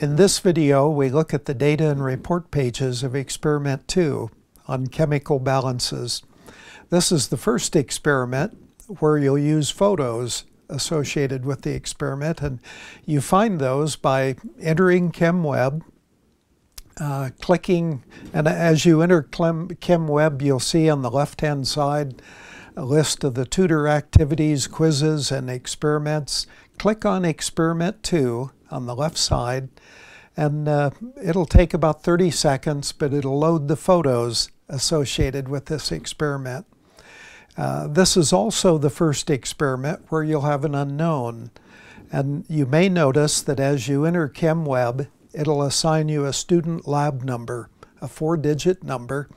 In this video, we look at the data and report pages of Experiment 2 on chemical balances. This is the first experiment where you'll use photos associated with the experiment, and you find those by entering ChemWeb, uh, clicking, and as you enter ChemWeb, you'll see on the left-hand side a list of the tutor activities, quizzes, and experiments. Click on Experiment 2 on the left side, and uh, it'll take about 30 seconds, but it'll load the photos associated with this experiment. Uh, this is also the first experiment where you'll have an unknown. And you may notice that as you enter ChemWeb, it'll assign you a student lab number, a four-digit number.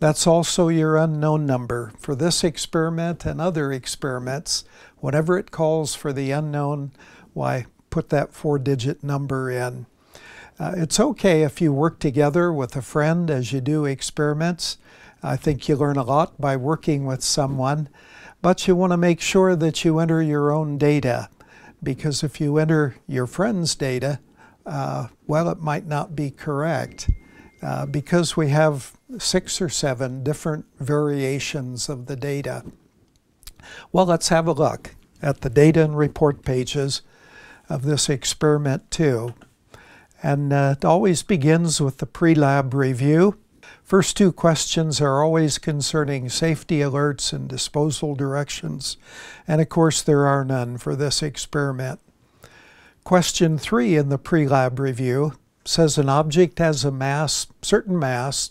That's also your unknown number. For this experiment and other experiments, whenever it calls for the unknown, why, put that four-digit number in. Uh, it's okay if you work together with a friend as you do experiments. I think you learn a lot by working with someone, but you want to make sure that you enter your own data because if you enter your friend's data, uh, well, it might not be correct uh, because we have six or seven different variations of the data. Well, let's have a look at the data and report pages of this experiment too. And uh, it always begins with the pre-lab review. First two questions are always concerning safety alerts and disposal directions. And of course, there are none for this experiment. Question three in the pre-lab review says an object has a mass, certain mass,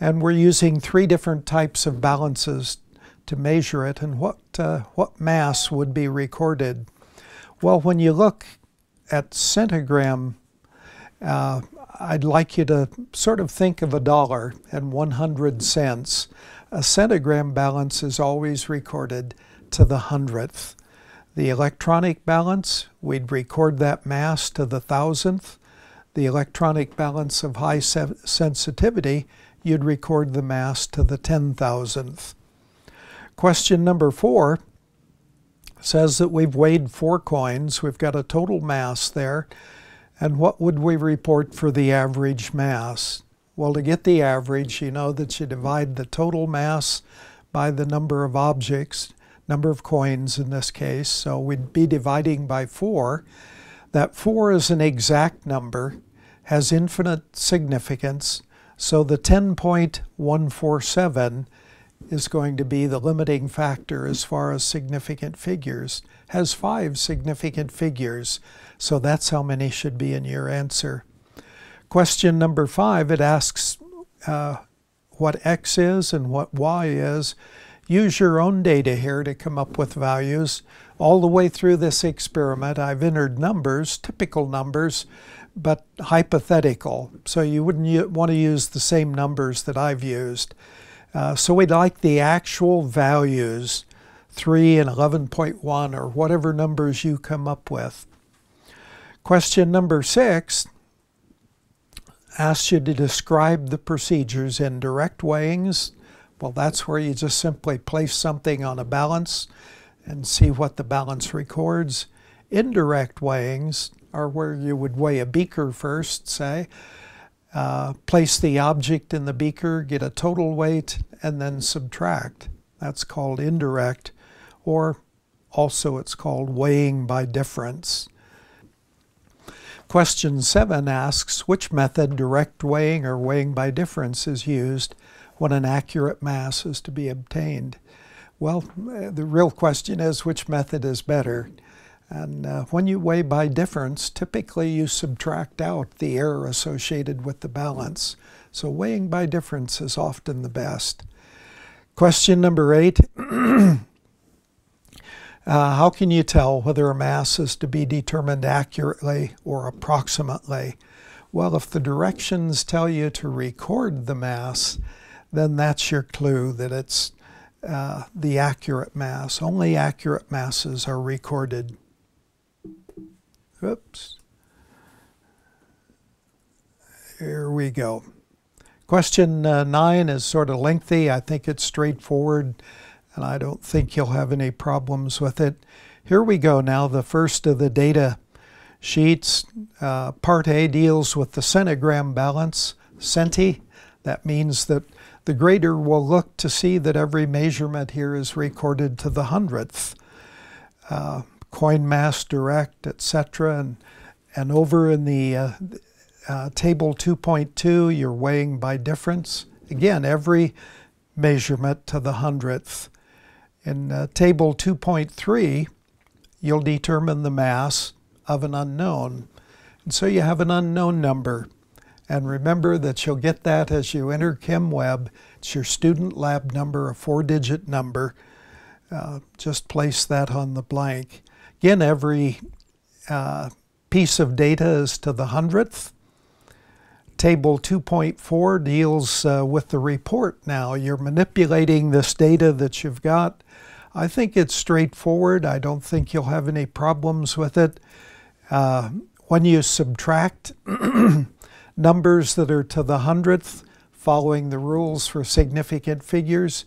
and we're using three different types of balances to measure it and what, uh, what mass would be recorded. Well, when you look at centigram, uh, I'd like you to sort of think of a dollar and 100 cents. A centigram balance is always recorded to the hundredth. The electronic balance, we'd record that mass to the thousandth. The electronic balance of high se sensitivity, you'd record the mass to the ten thousandth. Question number four says that we've weighed four coins. We've got a total mass there. And what would we report for the average mass? Well, to get the average, you know that you divide the total mass by the number of objects, number of coins in this case. So we'd be dividing by 4. That 4 is an exact number, has infinite significance. So the 10.147 is going to be the limiting factor as far as significant figures, has five significant figures, so that's how many should be in your answer. Question number five, it asks uh, what x is and what y is. Use your own data here to come up with values. All the way through this experiment, I've entered numbers, typical numbers, but hypothetical. So you wouldn't want to use the same numbers that I've used. Uh, so we'd like the actual values, 3 and 11.1 or whatever numbers you come up with. Question number 6 asks you to describe the procedures in direct weighings. Well, that's where you just simply place something on a balance and see what the balance records. Indirect weighings are where you would weigh a beaker first, say, uh, place the object in the beaker, get a total weight, and then subtract. That's called indirect, or also it's called weighing by difference. Question 7 asks which method, direct weighing or weighing by difference, is used when an accurate mass is to be obtained? Well, the real question is which method is better? And uh, when you weigh by difference, typically you subtract out the error associated with the balance. So weighing by difference is often the best. Question number eight. uh, how can you tell whether a mass is to be determined accurately or approximately? Well, if the directions tell you to record the mass, then that's your clue that it's uh, the accurate mass. Only accurate masses are recorded. Oops. Here we go. Question uh, nine is sort of lengthy. I think it's straightforward, and I don't think you'll have any problems with it. Here we go now, the first of the data sheets. Uh, part A deals with the centigram balance, centi. That means that the grader will look to see that every measurement here is recorded to the hundredth. Uh, coin mass direct, etc. And, and over in the uh, uh, table 2.2, you're weighing by difference. Again, every measurement to the hundredth. In uh, table 2.3, you'll determine the mass of an unknown. And so you have an unknown number. And remember that you'll get that as you enter ChemWeb. It's your student lab number, a four-digit number. Uh, just place that on the blank. Again, every uh, piece of data is to the hundredth. Table 2.4 deals uh, with the report now. You're manipulating this data that you've got. I think it's straightforward. I don't think you'll have any problems with it. Uh, when you subtract numbers that are to the hundredth, following the rules for significant figures,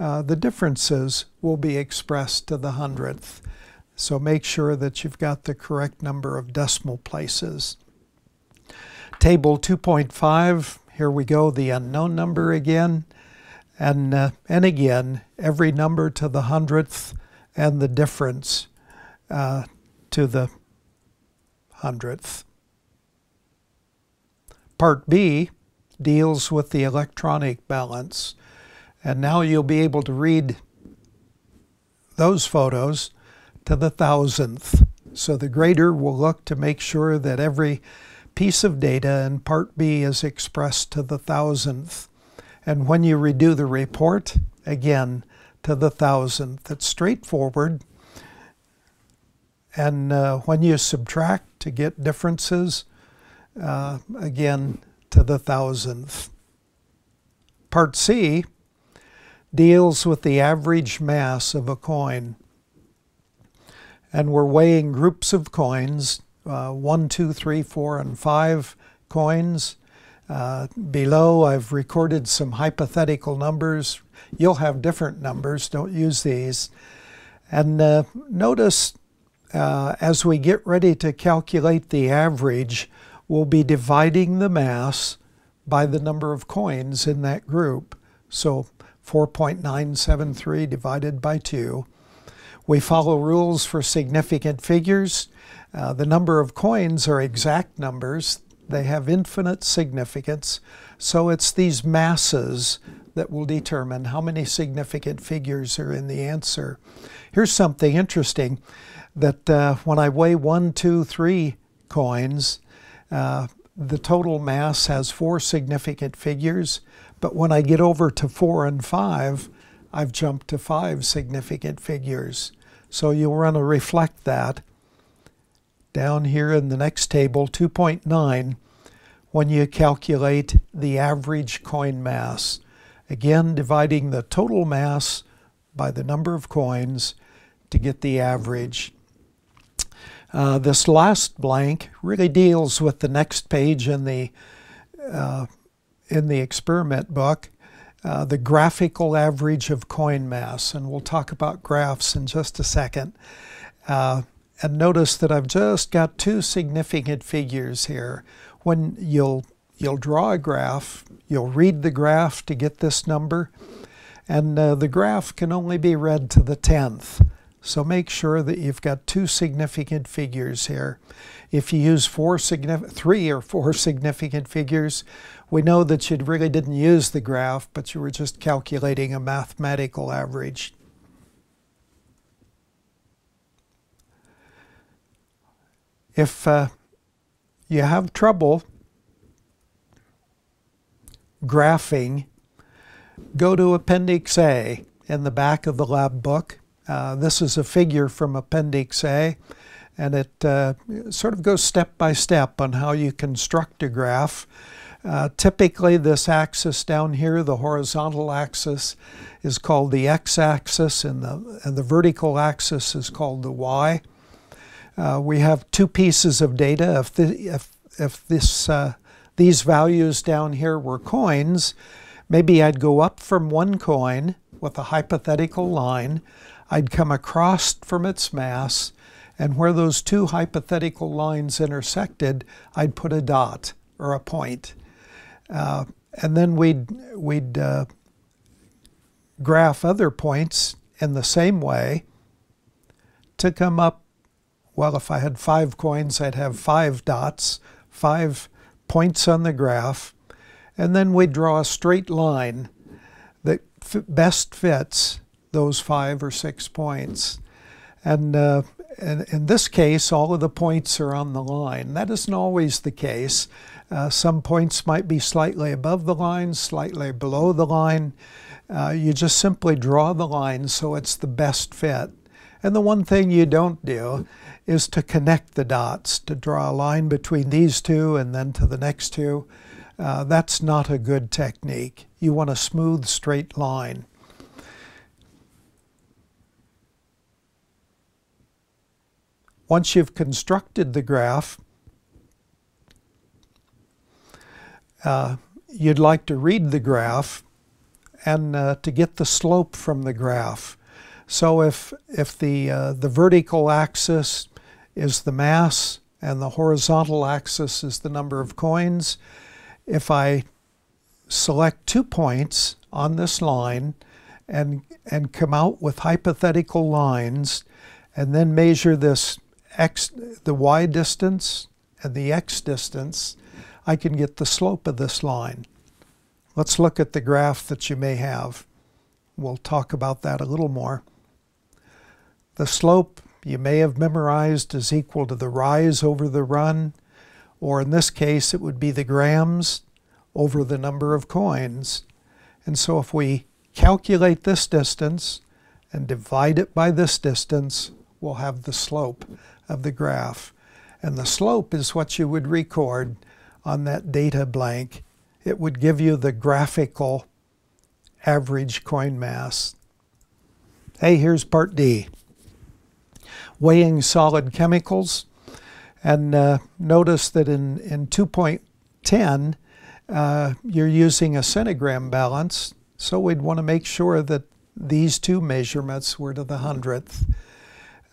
uh, the differences will be expressed to the hundredth. So make sure that you've got the correct number of decimal places. Table 2.5, here we go, the unknown number again. And, uh, and again, every number to the hundredth and the difference uh, to the hundredth. Part B deals with the electronic balance. And now you'll be able to read those photos to the thousandth. So the grader will look to make sure that every piece of data in Part B is expressed to the thousandth. And when you redo the report, again, to the thousandth. It's straightforward. And uh, when you subtract to get differences, uh, again, to the thousandth. Part C deals with the average mass of a coin. And we're weighing groups of coins uh, one, two, three, four, and five coins. Uh, below, I've recorded some hypothetical numbers. You'll have different numbers, don't use these. And uh, notice uh, as we get ready to calculate the average, we'll be dividing the mass by the number of coins in that group. So 4.973 divided by 2. We follow rules for significant figures. Uh, the number of coins are exact numbers. They have infinite significance. So it's these masses that will determine how many significant figures are in the answer. Here's something interesting that uh, when I weigh one, two, three coins, uh, the total mass has four significant figures. But when I get over to four and five, I've jumped to five significant figures. So you'll want to reflect that down here in the next table, 2.9, when you calculate the average coin mass. Again, dividing the total mass by the number of coins to get the average. Uh, this last blank really deals with the next page in the, uh, in the experiment book, uh, the graphical average of coin mass. And we'll talk about graphs in just a second. Uh, and notice that I've just got two significant figures here. When you'll, you'll draw a graph, you'll read the graph to get this number, and uh, the graph can only be read to the tenth. So make sure that you've got two significant figures here. If you use four three or four significant figures, we know that you really didn't use the graph, but you were just calculating a mathematical average. If uh, you have trouble graphing, go to Appendix A in the back of the lab book. Uh, this is a figure from Appendix A, and it uh, sort of goes step by step on how you construct a graph. Uh, typically, this axis down here, the horizontal axis, is called the x-axis, and the, and the vertical axis is called the y. Uh, we have two pieces of data. If, the, if, if this, uh, these values down here were coins, maybe I'd go up from one coin with a hypothetical line. I'd come across from its mass, And where those two hypothetical lines intersected, I'd put a dot or a point. Uh, and then we'd, we'd uh, graph other points in the same way to come up, well, if I had five coins, I'd have five dots, five points on the graph, and then we'd draw a straight line that best fits those five or six points. And uh, in, this case, all of the points are on the line. That isn't always the case. Uh, some points might be slightly above the line, slightly below the line. Uh, you just simply draw the line so it's the best fit. And the one thing you don't do is to connect the dots, to draw a line between these two and then to the next two. Uh, that's not a good technique. You want a smooth, straight line. Once you've constructed the graph, uh, you'd like to read the graph and uh, to get the slope from the graph. So if, if the, uh, the vertical axis is the mass and the horizontal axis is the number of coins, if I select two points on this line and, and come out with hypothetical lines and then measure this x, the y distance and the x distance, I can get the slope of this line. Let's look at the graph that you may have. We'll talk about that a little more. The slope you may have memorized is equal to the rise over the run, or in this case it would be the grams over the number of coins. And so if we calculate this distance and divide it by this distance, we'll have the slope of the graph. And the slope is what you would record on that data blank. It would give you the graphical average coin mass. Hey, here's part D. Weighing solid chemicals. And uh, notice that in, in 2.10, uh, you're using a centigram balance. So we'd want to make sure that these two measurements were to the hundredth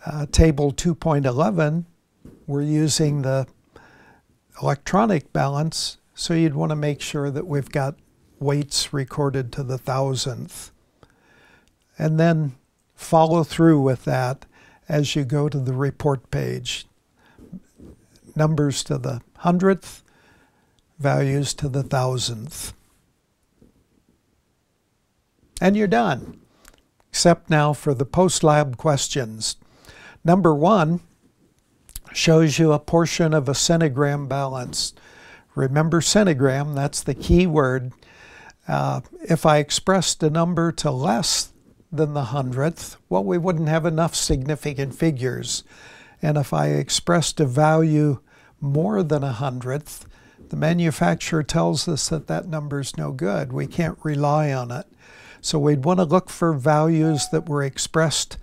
uh, table 2.11, we're using the electronic balance, so you'd want to make sure that we've got weights recorded to the thousandth. And then follow through with that as you go to the report page. Numbers to the hundredth, values to the thousandth. And you're done, except now for the post-lab questions. Number one shows you a portion of a centigram balance. Remember centigram, that's the key word. Uh, if I expressed a number to less than the hundredth, well, we wouldn't have enough significant figures. And if I expressed a value more than a hundredth, the manufacturer tells us that that number is no good. We can't rely on it. So we'd want to look for values that were expressed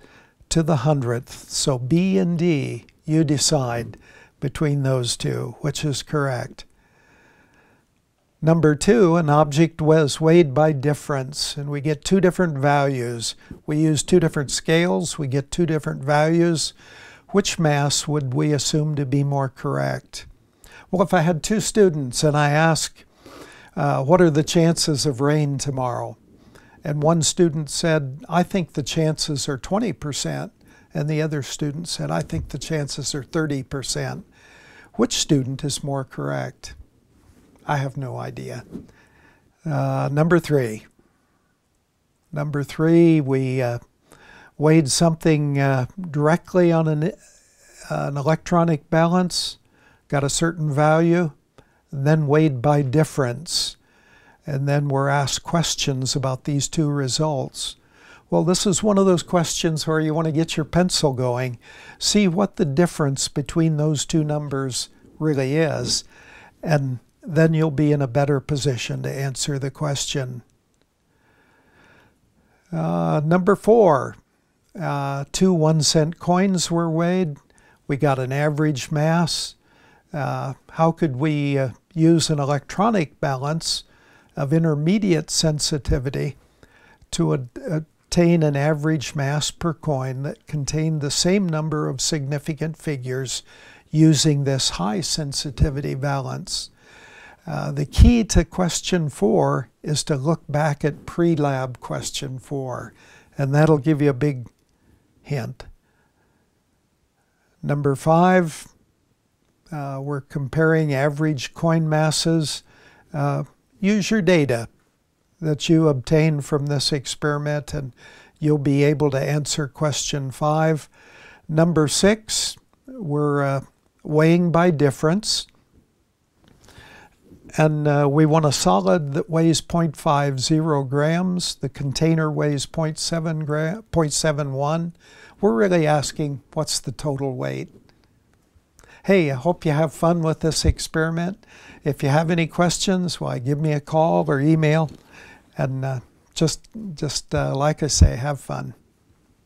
to the hundredth. So B and D, you decide between those two, which is correct. Number two, an object was weighed by difference, and we get two different values. We use two different scales, we get two different values. Which mass would we assume to be more correct? Well, if I had two students and I ask, uh, what are the chances of rain tomorrow? And one student said, I think the chances are 20%. And the other student said, I think the chances are 30%. Which student is more correct? I have no idea. Uh, number three. Number three, we uh, weighed something uh, directly on an, an electronic balance, got a certain value, then weighed by difference and then we're asked questions about these two results. Well, this is one of those questions where you want to get your pencil going, see what the difference between those two numbers really is, and then you'll be in a better position to answer the question. Uh, number four, uh, two one cent coins were weighed. We got an average mass. Uh, how could we uh, use an electronic balance of intermediate sensitivity to obtain an average mass per coin that contained the same number of significant figures using this high sensitivity balance. Uh, the key to question four is to look back at pre-lab question four, and that'll give you a big hint. Number five, uh, we're comparing average coin masses. Uh, use your data that you obtain from this experiment and you'll be able to answer question five. Number six, we're uh, weighing by difference. And uh, we want a solid that weighs 0.50 grams. The container weighs 0.7 gra 0.71. We're really asking what's the total weight. Hey, I hope you have fun with this experiment. If you have any questions, why give me a call or email. And uh, just, just uh, like I say, have fun.